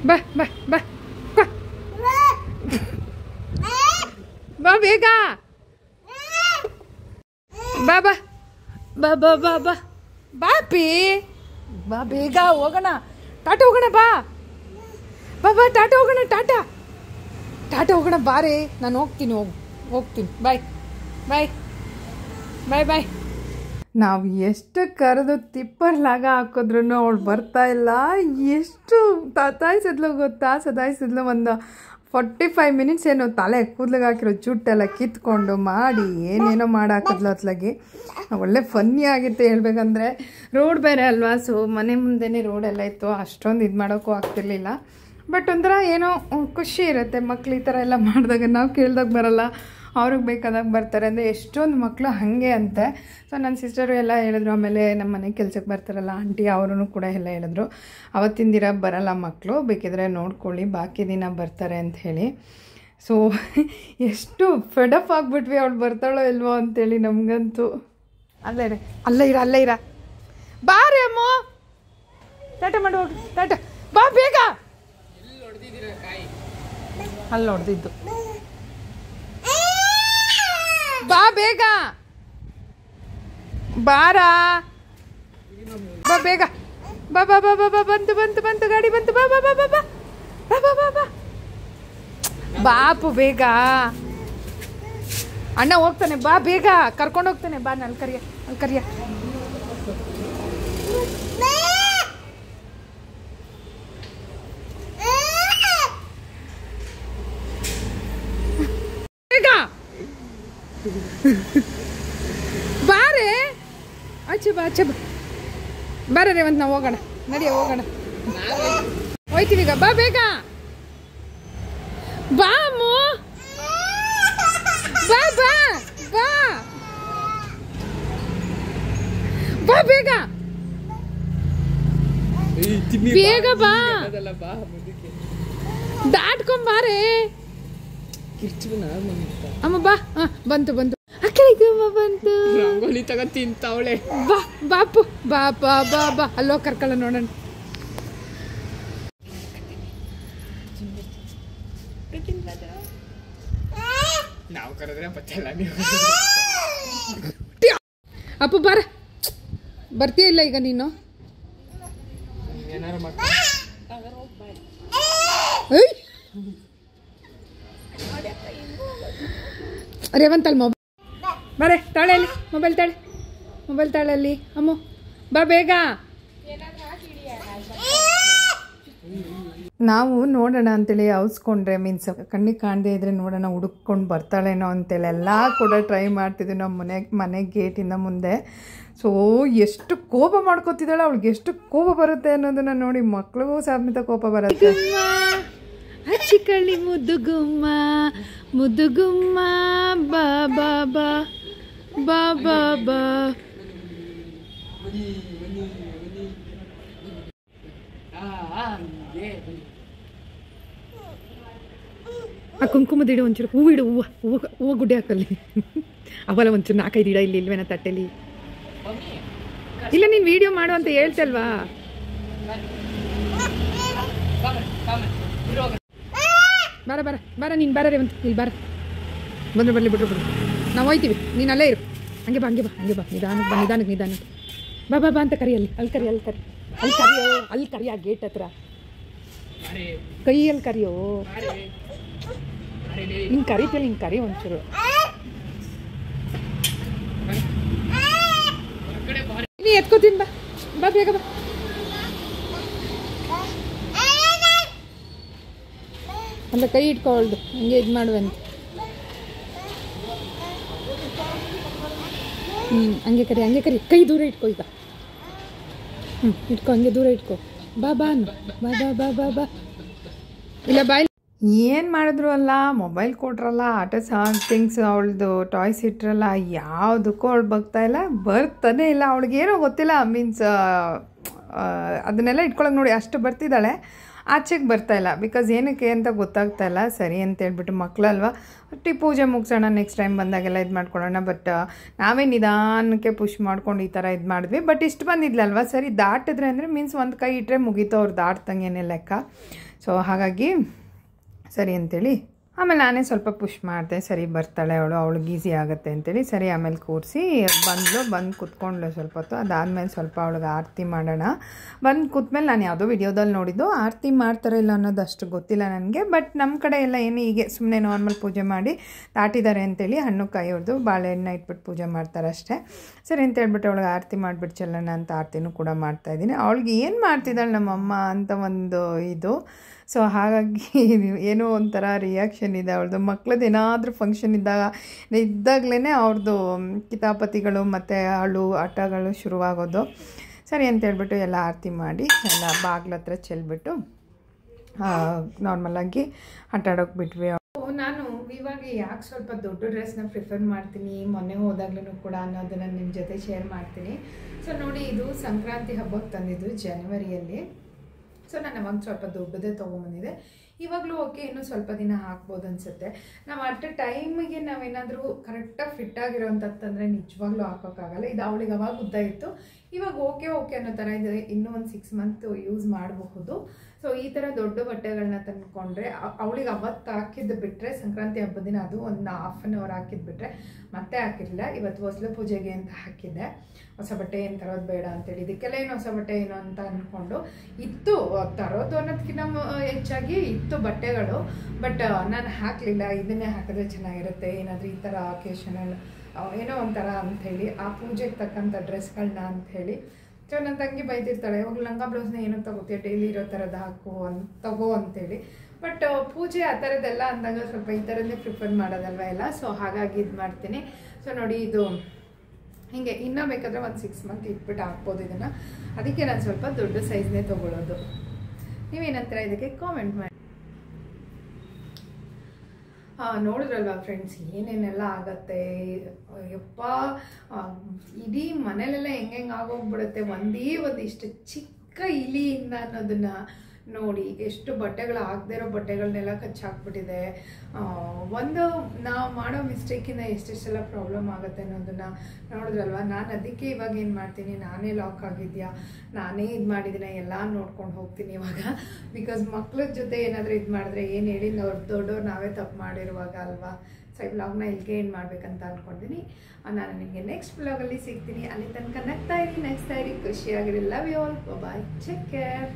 ಬಾ ಬಾ ಬಾ ಬಾ. ಬಾ ಬೇಗ ಬಾ ಬಾ ಬಾ ಬಾ ಬಾ. ಬಾ ಬಾಪಿ. ಬಾ, ಬೇಗ ಹೋಗೋಣ. ಟಾಟಾ, ಹೋಗೋಣ, ಬಾ. ಬಾ ಬಾ, ಟಾಟಾ, ಹೋಗೋಣ, ಟಾಟಾ. ಟಾಟಾ, ಹೋಗೋಣ ಬಾರೇ ನಾನು ಹೋಗ್ತೀನಿ, ಹೋಗು. ಹೋಗ್ತೀನಿ. ಬಾಯ್. ಬಾಯ್. ಬಾಯ್ ಬಾಯ್. ನಾವು ಎಷ್ಟು ಕರೆದು ತಿಪ್ಪರ್ಲಾಗ ಹಾಕಿದ್ರು ಅವಳು ಬರ್ತಾ ಇಲ್ಲ. ಎಷ್ಟು ತಾಯಿಸಿದ್ಲು ಗೊತ್ತಾ? ಸದಾಯಿಸಿದ್ಲು ಒಂದು ಫಾರ್ಟಿ ಫೈವ್ ಮಿನಿಟ್ಸ್ ಏನು ತಲೆ ಕೂದಲಿಗೆ ಹಾಕಿರೋ ಜುಟ್ಟೆಲ್ಲ ಕಿತ್ಕೊಂಡು ಮಾಡಿ ಏನೇನೋ ಮಾಡಾಕಿದ್ಲು ಅತ್ಲಾಗಿ. ಒಳ್ಳೆ ಫನ್ನಿ ಆಗಿತ್ತು ಹೇಳ್ಬೇಕಂದ್ರೆ. ರೋಡ್ ಬೇರೆ ಅಲ್ವಾ? ಸೊ ಮನೆ ಮುಂದೆನೇ ರೋಡೆಲ್ಲ ಇತ್ತು. ಅಷ್ಟೊಂದು ಇದು ಮಾಡೋಕ್ಕೂ ಆಗ್ತಿರ್ಲಿಲ್ಲ. ಬಟ್ ಒಂಥರ ಏನೋ ಖುಷಿ ಇರುತ್ತೆ ಮಕ್ಳು ಈ ಥರ ಎಲ್ಲ ಮಾಡಿದಾಗ. ನಾವು ಕೇಳ್ದಾಗ ಬರಲ್ಲ. ಅವ್ರಿಗೆ ಬೇಕಾದಾಗ ಬರ್ತಾರೆ. ಅಂದರೆ ಎಷ್ಟೊಂದು ಮಕ್ಕಳು ಹಾಗೆ ಅಂತೆ. ಸೊ ನನ್ನ ಸಿಸ್ಟರು ಎಲ್ಲ ಹೇಳಿದ್ರು ಆಮೇಲೆ ನಮ್ಮ ಮನೆ ಕೆಲ್ಸಕ್ಕೆ ಬರ್ತಾರಲ್ಲ ಆಂಟಿ ಅವರು ಕೂಡ ಎಲ್ಲ ಹೇಳಿದ್ರು ಅವತ್ತಿನ ದಿನ ಬರಲ್ಲ ಮಕ್ಕಳು ಬೇಕಿದ್ರೆ ನೋಡ್ಕೊಳ್ಳಿ ಬಾಕಿ ದಿನ ಬರ್ತಾರೆ ಅಂತ ಹೇಳಿ. ಸೊ ಎಷ್ಟು ಫೆಡಪ್ ಆಗಿಬಿಟ್ವಿ ಅವಳು ಬರ್ತಾಳೋ ಇಲ್ವೋ ಅಂತೇಳಿ ನಮಗಂತೂ. ಅಲ್ಲೇ ಇರ ಅಲ್ಲೇ ಇರ ಅಲ್ಲೇ ಇರ. ಬಾರಿ ಅಮ್ಮ. ಟಾಟ ಮಾಡಿ ಹೋಗಿ ಟಾಟ ಬಾ ಬೇಗ. ಅಲ್ಲಿ ಹೊಡೆದಿದ್ದು. ಬಾ ಬೇಗ. ಬಾರಾ. ಬಾ ಬೇಗ. ಬಾ ಬಾ ಬಾ ಬಾ ಬಂತು ಬಂತು ಬಂತು ಗಾಡಿ ಬಂತು ಬಾ ಬಾ ಬಾ ಬಾ ಬಾ. ಬಾ ಬಾ ಬಾ ಬಾ. ಬಾಪು ಬೇಗ. ಅಣ್ಣ ಹೋಗ್ತಾನೆ, ಬಾ ಬೇಗ. ಕರ್ಕೊಂಡು ಹೋಗ್ತಾನೆ, ಬಾ, ನಲ್ಕರಿಯ ಕರಿಯ ಅಲ್ಲಿ ಕರಿಯ ಬೇಗ ಬಾರೆ. ಆಚೆ ಬಾ ಆಚೆ ಬಾ ಬಾರ ರೇವಂತ್ ನಾವು ಹೋಗೋಣ. ನಡಿಯ ಹೋಗೋಣ. ಹೋಯ್ತೀವಿ ಈಗ. ಬಾ ಬೇಗ. ಬಾ ಅಮ್ಮು. ಬಾ ಬಾ ಬಾ. ಬೇಗ. ಬೇಗ ಬಾ. ಅದಲ್ಲ ಬಾ ಮುಂದಕ್ಕೆ ದಾಟ್ಕೊಂಬಾರೆ ಕಿರ್ಚು ನಾನು ಬಂದಿತ್ತ ಅಮ್ಮ ಬಾ. ಹ, ಬಂತು ಬಂತು. ಅಕ್ಕಳಿಗೆ ಅಮ್ಮ ಬಂತು. ರಂಗೋಲಿ ತಗ ತಿಂತಾವಳೆ ಬಾ ಬಾಪು ಬಾ ಬಾ ಬಾ ಬಾ. ಅಲ್ಲೋ ಕರ್ಕೊಳ್ಳ ನೋಡೋಣ. ನಾವು ಕರೆದ್ರೆ ಬತ್ತಲ್ಲ ನೀವು ಅಪ್ಪು ಬಾರ. ಬರ್ತೀಯ ಇಲ್ಲ ಈಗ ನೀನು? ಏನಾರು ಮಾಡ್ತಾ ಏಯ್. ರೇವಂತ್ ಅಲ್ಲಿ ಮೊಬೈಲ್ ಬರೇ ತಾಳಲ್ಲಿ ಮೊಬೈಲ್ ತಾಳೆ. ಮೊಬೈಲ್ ತಾಳಲ್ಲಿ. ಅಮ್ಮ ಬಾ ಬೇಗ. ನಾವು ನೋಡೋಣ ಅಂತೇಳಿ ಔಸ್ಕೊಂಡ್ರೆ ಮೀನ್ಸ್ ಕಣ್ಣಿಗೆ ಕಾಣದೇ ಇದ್ರೆ ನೋಡೋಣ ಹುಡುಕ್ಕೊಂಡು ಬರ್ತಾಳೇನೋ ಅಂತೇಳಿ ಎಲ್ಲ ಕೂಡ ಟ್ರೈ ಮಾಡ್ತಿದ್ವಿ ನಮ್ಮ ಮನೆ ಮನೆ ಗೇಟಿಂದ ಮುಂದೆ. ಸೊ ಎಷ್ಟು ಕೋಪ ಮಾಡ್ಕೋತಿದ್ದಾಳೆ ಅವಳಿಗೆ ಎಷ್ಟು ಕೋಪ ಬರುತ್ತೆ ಅನ್ನೋದನ್ನ ನೋಡಿ ಮಕ್ಳಿಗೂ ಸಮೇತ ಕೋಪ ಬರುತ್ತೆ. ಹಚ್ಚಿಕಳ್ಳಿ ಮುದ್ದುಗುಮ್ಮ ಮುದ್ದು ಗುಮ್ಮ ಮುದ್ದು ಗುಮ್ಮ ಬಾ ಬಾ ಬಾ. ಬಾ ಬಾ ಬಾ ಆ ಕುಂಕುಮದ ಇಡು ಒಂಚೂರು ಹೂವು ಇಡು, ಹೂವು ಹೂವು ಹೂವು ಗುಡ್ಡೆ ಹಾಕಲ್ಲಿ. ಅವಲ್ಲ ಒಂಚೂರು ನಾಲ್ಕೈದು ಇಡ ಇಲ್ಲಿ ಇಲ್ವೇನ ತಟ್ಟೆಲಿ. ಇಲ್ಲ, ನೀನು ವಿಡಿಯೋ ಮಾಡು ಅಂತ ಹೇಳ್ತಲ್ವಾ? ಬರ ಬರ ಬರ, ನೀನು ಬರ ರೀ ಒಂದು ಇಲ್ಲಿ ಬರ. ಬಂದ್ರೆ ಬರಲಿ ಬಿಟ್ರು ಬಿಡು ನಾವು ಹೋಯ್ತೀವಿ, ನೀನು ಅಲ್ಲೇ ಇರು. ಹಂಗೆ ಬಾ ಹಂಗೆ ಬಾ ಹಂಗೆ ಬಾ. ನಿಧಾನಕ್ಕೆ ಬಾ ನಿಧಾನಕ್ಕೆ ನಿಧಾನಕ್ಕೆ. ಬಾ ಬಾ ಬಾ ಅಂತ ಕರಿ ಅಲ್ಲಿ. ಅಲ್ಲಿ ಕರಿ ಅಲ್ಲಿ ಕರಿ. ಅಲ್ಲಿ ಕರಿಯೋ ಅಲ್ಲಿ ಕರಿಯ ಗೇಟ್ ಹತ್ರ. ಕೈಯಲ್ಲಿ ಕರಿಯೋ. ಹಿಂಗೆ ಕರಿತೀಯಲ್ಲ ಹಿಂಗೆ ಕರಿ ಒಂಚೂರು. ನೀ ಎತ್ಕೋತೀನಿ ಬಾ. ಬಾ ಬೇಗ ಬಾ. ಅಂದ ಕೈ ಇಟ್ಕೊಳ್ದು. ಹಂಗೆ ಇದು ಮಾಡುವಂತೆ. ಹ್ಞೂ ಹಂಗೆ ಕರಿ ಹಂಗೆ ಕರಿ. ಕೈ ದೂರ ಇಟ್ಕೋ ಈಗ. ಹ್ಞೂ ಇಟ್ಕೋ, ಹಂಗೆ ದೂರ ಇಟ್ಕೋ. ಬಾ ಬಾ. ಬಾ ಬಾ ಬಾ ಬಾ ಬಾ. ಇಲ್ಲ ಬಾಯ್ ಏನು ಮಾಡಿದ್ರು ಅಲ್ಲ, ಮೊಬೈಲ್ ಕೊಟ್ರಲ್ಲ, ಆಟ ಸಾಂಗ್ ಥಿಂಗ್ಸ್ ಅವಳದು ಟಾಯ್ಸ್ ಇಟ್ರಲ್ಲ, ಯಾವುದಕ್ಕೂ ಅವಳು ಬರ್ತಾ ಇಲ್ಲ, ಬರ್ತಾನೆ ಇಲ್ಲ. ಅವಳಿಗೇನೋ ಗೊತ್ತಿಲ್ಲ ಮೀನ್ಸ್ ಅದನ್ನೆಲ್ಲ ಇಟ್ಕೊಳಕ್ಕೆ ನೋಡಿ, ಅಷ್ಟು ಬರ್ತಿದ್ದಾಳೆ. ಆಚೆಗೆ ಬರ್ತಾ ಇಲ್ಲ. ಬಿಕಾಸ್ ಏನಕ್ಕೆ ಅಂತ ಗೊತ್ತಾಗ್ತಾ ಇಲ್ಲ. ಸರಿ ಅಂತ ಹೇಳ್ಬಿಟ್ಟು ಮಕ್ಕಳಲ್ವಾ ಒಟ್ಟಿ ಪೂಜೆ ಮುಗಿಸೋಣ ನೆಕ್ಸ್ಟ್ ಟೈಮ್ ಬಂದಾಗೆಲ್ಲ ಇದು ಮಾಡ್ಕೊಳ್ಳೋಣ. ಬಟ್ ನಾವೇ ನಿಧಾನಕ್ಕೆ ಪುಷ್ ಮಾಡ್ಕೊಂಡು ಈ ಥರ ಇದು ಮಾಡಿದ್ವಿ. ಬಟ್ ಇಷ್ಟು ಬಂದಿದ್ಲಲ್ವ? ಸರಿ, ದಾಟಿದ್ರೆ ಅಂದರೆ ಮೀನ್ಸ್ ಒಂದು ಕೈ ಇಟ್ಟರೆ ಮುಗೀತು. ಅವ್ರು ದಾಟ್ದಂಗೆನೇ ಲೆಕ್ಕ. ಸೊ ಹಾಗಾಗಿ ಸರಿ ಅಂತೇಳಿ ಆಮೇಲೆ ನಾನೇ ಸ್ವಲ್ಪ ಪುಷ್ ಮಾಡಿದೆ. ಸರಿ, ಬರ್ತಾಳೆ ಅವಳು, ಅವಳಿಗೆ ಈಸಿ ಆಗುತ್ತೆ ಅಂತೇಳಿ ಸರಿ, ಆಮೇಲೆ ಕೂರಿಸಿ ಬಂದಳು ಬಂದು ಕುತ್ಕೊಂಡ್ಳು ಸ್ವಲ್ಪ ಹೊತ್ತು. ಅದಾದಮೇಲೆ ಸ್ವಲ್ಪ ಅವಳಿಗೆ ಆರತಿ ಮಾಡೋಣ. ಬಂದು ಕೂತ್ಮೇಲೆ ನಾನು ಯಾವುದೋ ವಿಡಿಯೋದಲ್ಲಿ ನೋಡಿದ್ದು. ಆರತಿ ಮಾಡ್ತಾರೋ ಇಲ್ಲ ಅನ್ನೋದು ಅಷ್ಟು ಗೊತ್ತಿಲ್ಲ ನನಗೆ. ಬಟ್ ನಮ್ಮ ಕಡೆ ಎಲ್ಲ ಏನು ಹೀಗೆ ಸುಮ್ಮನೆ ನಾರ್ಮಲ್ ಪೂಜೆ ಮಾಡಿ ದಾಟಿದ್ದಾರೆ ಅಂತೇಳಿ ಹಣ್ಣು ಕಾಯಿ ಹೊಡೆದು ಬಾಳೆಹಣ್ಣು ಇಟ್ಬಿಟ್ಟು ಪೂಜೆ ಮಾಡ್ತಾರೆ ಅಷ್ಟೇ. ಸರಿ ಅಂತ ಹೇಳ್ಬಿಟ್ಟು ಅವಳಿಗೆ ಆರತಿ ಮಾಡಿಬಿಟ್ಟು ಚೆಲ್ಲೋಣ ಅಂತ ಆರತಿನೂ ಕೂಡ ಮಾಡ್ತಾಯಿದ್ದೀನಿ ಅವಳಿಗೆ ಏನು ಮಾಡ್ತಿದ್ದಾಳೆ ನಮ್ಮಮ್ಮ ಅಂತ ಒಂದು ಇದು. ಸೊ ಹಾಗಾಗಿ ಏನೋ ಒಂಥರ ರಿಯಾಕ್ಷನ್ ಇದೆ ಅವ್ರದ್ದು ಮಕ್ಳದ್ದು ಏನಾದರೂ ಫಂಕ್ಷನ್ ಇದ್ದಾಗ ಇದ್ದಾಗಲೇ ಅವ್ರದ್ದು ಕಿತಾಪತಿಗಳು ಮತ್ತು ಅಳು ಆಟಗಳು ಶುರುವಾಗೋದು. ಸರಿ ಅಂತ ಹೇಳ್ಬಿಟ್ಟು ಎಲ್ಲ ಆರತಿ ಮಾಡಿ, ಎಲ್ಲ ಬಾಗ್ಲ ಹತ್ರ ಚೆಲ್ಬಿಟ್ಟು ನಾರ್ಮಲಾಗಿ ಆಟಾಡೋಕೆ ಬಿಟ್ವಿ ನಾನು ಇವಾಗ ಯಾಕೆ ಸ್ವಲ್ಪ ದೊಡ್ಡ ಡ್ರೆಸ್ನ ಪ್ರಿಫರ್ ಮಾಡ್ತೀನಿ, ಮೊನ್ನೆ ಹೋದಾಗ್ಲೂ ಕೂಡ ಅನ್ನೋದನ್ನ ನಿಮ್ಮ ಜೊತೆ ಶೇರ್ ಮಾಡ್ತೀನಿ. ಸೊ ನೋಡಿ, ಇದು ಸಂಕ್ರಾಂತಿ ಹಬ್ಬಕ್ಕೆ ತಂದಿದ್ದು ಜನವರಿಯಲ್ಲಿ ಸೊ ನಾನು ಅವಾಗ ಸ್ವಲ್ಪ ದೊಡ್ಡದೇ ತೊಗೊಂಬಂದಿದೆ ಇವಾಗಲೂ ಓಕೆ ಇನ್ನೂ ಸ್ವಲ್ಪ ದಿನ ಹಾಕ್ಬೋದು ಅನಿಸುತ್ತೆ. ನಾವು ಅಟ್ ಟೈಮಿಗೆ ನಾವೇನಾದರೂ ಕರೆಕ್ಟಾಗಿ ಫಿಟ್ ಆಗಿರೋಂಥದ್ದು ಅಂದರೆ ನಿಜವಾಗ್ಲೂ ಹಾಕೋಕ್ಕಾಗಲ್ಲ. ಇದು ಅವಳಿಗೆ ಅವಾಗ ಉದ್ದ ಇತ್ತು. ಇವಾಗ ಓಕೆ ಓಕೆ ಅನ್ನೋ ಥರ ಇದೆ. ಇನ್ನೂ ಒಂದು ಸಿಕ್ಸ್ ಮಂತ್ ಯೂಸ್ ಮಾಡಬಹುದು. ಸೊ ಈ ಥರ ದೊಡ್ಡ ಬಟ್ಟೆಗಳನ್ನ ತಂದ್ಕೊಂಡ್ರೆ ಅವಳಿಗೆ ಅವತ್ತು ಹಾಕಿದ್ದು ಬಿಟ್ಟರೆ ಸಂಕ್ರಾಂತಿ ಹಬ್ಬದ ದಿನ ಅದು ಒಂದು ಹಾಫ್ ಆನ್ ಅವರ್ ಹಾಕಿದ್ದು ಬಿಟ್ಟರೆ ಮತ್ತೆ ಹಾಕಿರಲಿಲ್ಲ. ಇವತ್ತು ಹೊಸಲು ಪೂಜೆಗೆ ಅಂತ ಹಾಕಿದ್ದೆ. ಹೊಸ ಬಟ್ಟೆ ಏನು ತರೋದು ಬೇಡ ಅಂತೇಳಿ. ಇದಕ್ಕೆಲ್ಲ ಏನು ಹೊಸ ಬಟ್ಟೆ ಏನು ಅಂತ ಅಂದ್ಕೊಂಡು ಇತ್ತು, ತರೋದು ಅನ್ನೋದಕ್ಕಿಂತ ಹೆಚ್ಚಾಗಿ ಇತ್ತು ಬಟ್ಟೆಗಳು. ಬಟ್ ನಾನು ಹಾಕಲಿಲ್ಲ. ಇದನ್ನೇ ಹಾಕಿದ್ರೆ ಚೆನ್ನಾಗಿರುತ್ತೆ. ಏನಾದರೂ ಈ ಥರ ಅಕೇಶನಲ್ ಏನೋ ಒಂಥರ ಅಂಥೇಳಿ, ಆ ಪೂಜೆಗೆ ತಕ್ಕಂಥ ಡ್ರೆಸ್ಗಳನ್ನ ಅಂಥೇಳಿ. ಸೊ ನನ್ನ ತಂಗಿ ಬೈದಿರ್ತಾಳೆ ಇವಾಗ ಲಂಗ ಬ್ಲೌಸ್ನ ಏನೋ ತಗೋತೀಯ, ಡೈಲಿ ಇರೋ ಥರದ್ದು ಹಾಕು ಅಂತ ತಗೋ ಅಂತೇಳಿ ಬಟ್ ಪೂಜೆ ಆ ಥರದ್ದೆಲ್ಲ ಅಂದಾಗ ಸ್ವಲ್ಪ ಈ ಥರದ್ದೇ ಪ್ರಿಫರ್ ಮಾಡೋದಲ್ವ ಎಲ್ಲ? ಸೊ ಹಾಗಾಗಿ ಇದು ಮಾಡ್ತೀನಿ. ಸೊ ನೋಡಿ ಇದು ಹೀಗೆ ಇನ್ನೂ ಬೇಕಾದರೆ ಒಂದು ಸಿಕ್ಸ್ ಮಂತ್ ಇಟ್ಬಿಟ್ಟು ಹಾಕ್ಬೋದು ಇದನ್ನು. ಅದಕ್ಕೆ ನಾನು ಸ್ವಲ್ಪ ದೊಡ್ಡ ಸೈಜ್ನೇ ತೊಗೊಳ್ಳೋದು ನೀವೇನಂತರ ಇದಕ್ಕೆ? ಕಾಮೆಂಟ್ ಮಾಡಿ. ನೋಡಿದ್ರಲ್ವಾ ಫ್ರೆಂಡ್ಸ್ ಏನೇನೆಲ್ಲ ಆಗತ್ತೆ? ಯಪ್ಪ ಇಡೀ ಮನೇಲೆಲ್ಲ ಹೆಂಗೆ ಆಗೋಗ್ಬಿಡುತ್ತೆ? ಒಂದೇ ಒಂದು ಇಷ್ಟು ಚಿಕ್ಕ ಇಲಿಯಿಂದ ಅನ್ನೋದನ್ನ ನೋಡಿ, ಎಷ್ಟು ಬಟ್ಟೆಗಳು ಆಗದೇ ಇರೋ ಬಟ್ಟೆಗಳನ್ನೆಲ್ಲ ಕಚ್ಚಾಕ್ಬಿಟ್ಟಿದೆ. ಒಂದು ನಾವು ಮಾಡೋ ಮಿಸ್ಟೇಕಿಂದ ಎಷ್ಟೆಷ್ಟೆಲ್ಲ ಪ್ರಾಬ್ಲಮ್ ಆಗುತ್ತೆ ಅನ್ನೋದನ್ನ ನೋಡಿದ್ರಲ್ವ? ನಾನು ಅದಕ್ಕೆ ಇವಾಗ ಏನು ಮಾಡ್ತೀನಿ? ನಾನೇ ಲಾಕ್ ಆಗಿದ್ಯಾ? ನಾನೇ ಇದು ಮಾಡಿದ್ದೀನಿ ಎಲ್ಲ ನೋಡ್ಕೊಂಡು ಹೋಗ್ತೀನಿ ಇವಾಗ. ಬಿಕಾಸ್ ಮಕ್ಳ ಜೊತೆ ಏನಾದರೂ ಇದು ಮಾಡಿದ್ರೆ ಏನು ಹೇಳಿ ನಾವು ದೊಡ್ಡವ್ರು ನಾವೇ ತಪ್ಪು ಮಾಡಿರುವಾಗ ಅಲ್ವಾ? ಸೊ ಈ ಬ್ಲಾಗ್ನ ಇಲ್ಲಿಗೆ ಏನು ಮಾಡ್ಬೇಕಂತ ಅಂದ್ಕೊಂಡಿದ್ದೀನಿ ನಾನು ನಿಮಗೆ ನೆಕ್ಸ್ಟ್ ಬ್ಲಾಗಲ್ಲಿ ಸಿಗ್ತೀನಿ. ಅಲ್ಲಿ ತನಕ ನಗ್ತಾ ಇರಿ ನಗ್ತಾ ಇರಿ. ಖುಷಿಯಾಗಿರಿ. Love you all bye take care